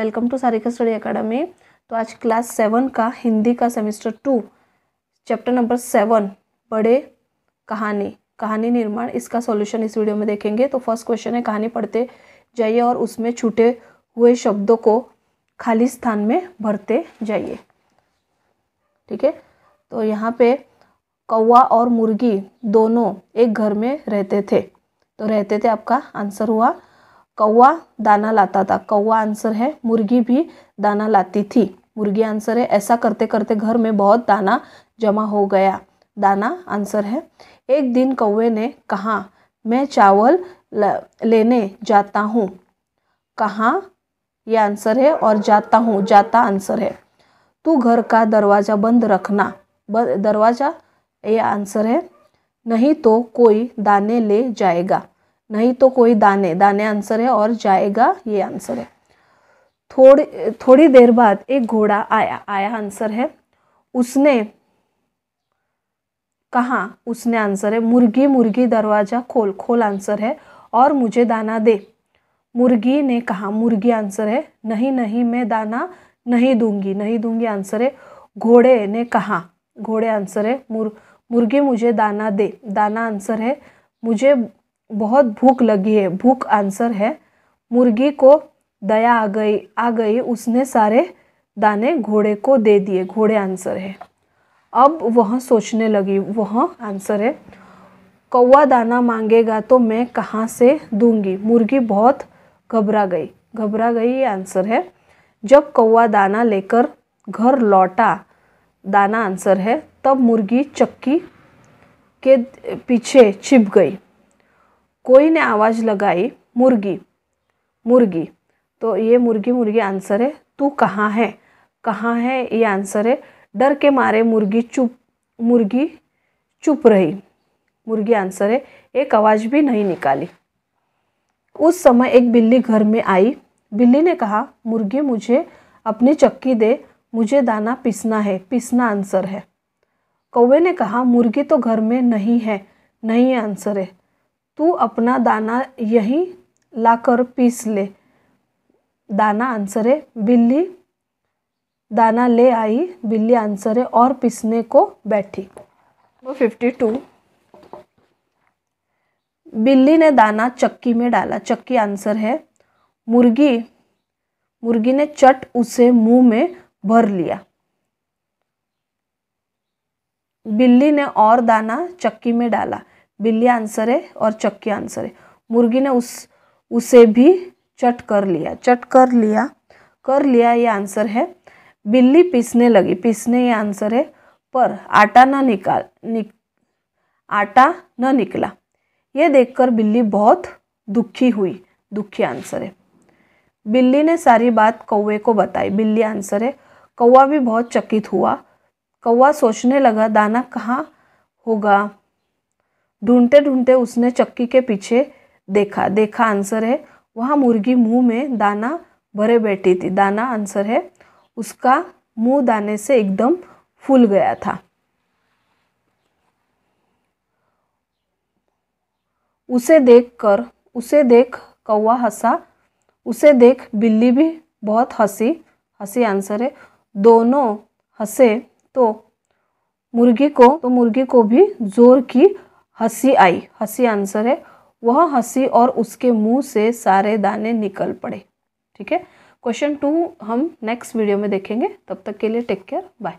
Welcome to Sarika Study Academy तो आज class seven का हिंदी का semester two, chapter number seven, बड़े कहानी कहानी निर्माण, इसका सॉल्यूशन इस वीडियो में देखेंगे। तो फ़र्स्ट क्वेश्चन है, कहानी पढ़ते जाइए और उसमें छूटे हुए शब्दों को खाली स्थान में भरते जाइए। ठीक है? तो यहाँ पे कौवा और मुर्गी दोनों एक घर में रहते थे। तो रहते थे, आपका आंसर हुआ कौवा दाना लाता था। कौवा आंसर है, मुर्गी भी दाना लाती थी। मुर्गी आंसर है, ऐसा करते करते घर में बहुत दाना जमा हो गया। दाना आंसर है, एक दिन कौवे ने कहा, मैं चावल लेने जाता हूँ। कहाँ, ये आंसर है और जाता हूँ, जाता आंसर है। तू घर का दरवाज़ा बंद रखना। दरवाज़ा, ये आंसर है, नहीं तो कोई दाने ले जाएगा। नहीं तो कोई दाने दाने आंसर है और जाएगा, ये आंसर है। थोड़ी थोड़ी देर बाद एक घोड़ा आया आया आंसर है। उसने कहा, उसने आंसर है, मुर्गी मुर्गी दरवाज़ा खोल खोल आंसर है और मुझे दाना दे। मुर्गी ने कहा, मुर्गी आंसर है, नहीं नहीं, मैं दाना नहीं दूँगी नहीं दूँगी आंसर है। घोड़े ने कहा, घोड़े आंसर है, मुर, मुर्गी मुझे दाना दे, दाना आंसर है, मुझे बहुत भूख लगी है, भूख आंसर है। मुर्गी को दया आ गई आ गई, उसने सारे दाने घोड़े को दे दिए, घोड़े आंसर है। अब वह सोचने लगी, वह आंसर है, कौवा दाना मांगेगा तो मैं कहाँ से दूँगी? मुर्गी बहुत घबरा गई घबरा गई ये आंसर है। जब कौवा दाना लेकर घर लौटा, दाना आंसर है, तब मुर्गी चक्की के पीछे छिप गई। कोई ने आवाज़ लगाई, मुर्गी मुर्गी। तो ये मुर्गी मुर्गी आंसर है, तू कहाँ है? कहाँ है? ये आंसर है, डर के मारे मुर्गी चुप मुर्गी चुप रही। मुर्गी आंसर है, एक आवाज़ भी नहीं निकाली। उस समय एक बिल्ली घर में आई। बिल्ली ने कहा, मुर्गी, मुझे अपनी चक्की दे, मुझे दाना पीसना है। पीसना आंसर है। कौवे ने कहा, मुर्गी तो घर में नहीं है। नहीं आंसर है। तू अपना दाना यहीं लाकर पीस ले। दाना आंसर है बिल्ली। दाना ले आई, बिल्ली आंसर है और पिसने को बैठी। वो फिफ्टी टू बिल्ली ने दाना चक्की में डाला। चक्की आंसर है, मुर्गी। मुर्गी ने चट उसे मुँह में भर लिया। बिल्ली ने और दाना चक्की में डाला। बिल्ली आंसर है और चक्की आंसर है। मुर्गी ने उस, उसे भी चट कर लिया, चट कर लिया कर लिया ये आंसर है। बिल्ली पीसने लगी, पीसने ये आंसर है, पर आटा ना निकाल, निक, आटा न निकला। ये देखकर बिल्ली बहुत दुखी हुई, दुखी आंसर है। बिल्ली ने सारी बात कौवे को बताई, बिल्ली आंसर है। कौवा भी बहुत चकित हुआ, कौवा सोचने लगा, दाना कहाँ होगा? ढूंढते ढूंढते उसने चक्की के पीछे देखा। देखा आंसर है, वहाँ मुर्गी मुँह में दाना भरे बैठी थी। दाना आंसर है, उसका मुँह दाने से एकदम फूल गया था। उसे देखकर, उसे देख कौवा हंसा, उसे देख बिल्ली भी बहुत हँसी। हँसी आंसर है, दोनों हंसे तो मुर्गी को तो मुर्गी को भी ज़ोर की हँसी आई। हँसी आंसर है। वह हँसी और उसके मुँह से सारे दाने निकल पड़े। ठीक है? क्वेश्चन टू हम नेक्स्ट वीडियो में देखेंगे। तब तक के लिए टेक केयर बाय